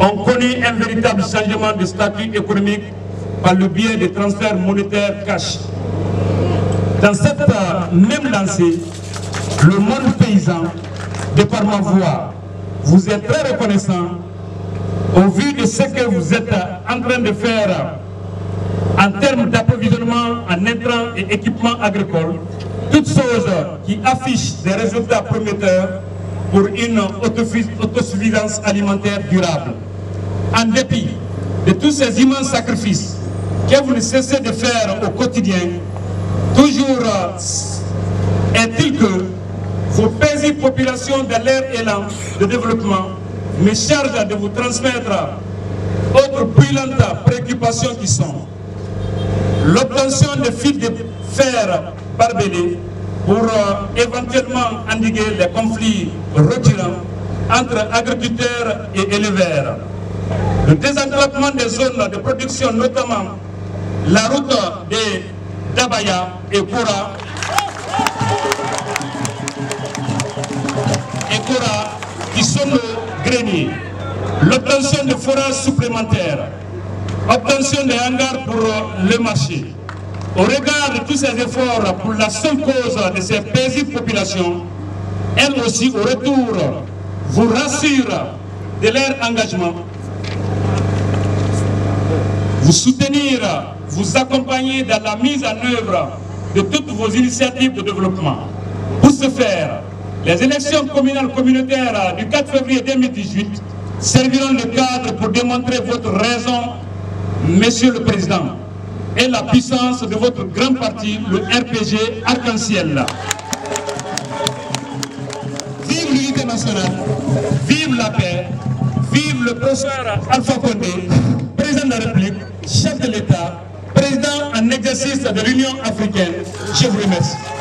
ont connu un véritable changement de statut économique par le biais des transferts monétaires cash. Dans cette même lancée, le monde paysan, de par vous êtes très reconnaissant au vu de ce que vous êtes en train de faire en termes d'approvisionnement en intrants et équipements agricoles, toutes choses qui affichent des résultats prometteurs pour une autosuffisance alimentaire durable. En dépit de tous ces immenses sacrifices que vous ne cessez de faire au quotidien, toujours est-il que vos paisibles populations de l'air élan de développement me chargent de vous transmettre autres brûlantes préoccupations qui sont l'obtention de fils de fer barbelés pour euh, éventuellement endiguer les conflits retirants entre agriculteurs et éleveurs. Le désenclavement des zones de production, notamment la route de Dabaya et Koura, et Koura qui sont nos. L'obtention de forages supplémentaires, obtention des hangars pour le marché. Au regard de tous ces efforts pour la seule cause de ces paisibles populations, elles aussi au retour vous rassurent de leur engagement, vous soutenir, vous accompagner dans la mise en œuvre de toutes vos initiatives de développement. Pour ce faire, les élections communales communautaires du 4 février 2018 serviront de cadre pour démontrer votre raison, Monsieur le Président, et la puissance de votre grand parti, le RPG Arc-en-Ciel. Vive l'unité nationale, vive la paix, vive le professeur Alpha Condé, président de la République, chef de l'État, président en exercice de l'Union africaine. Je vous remercie.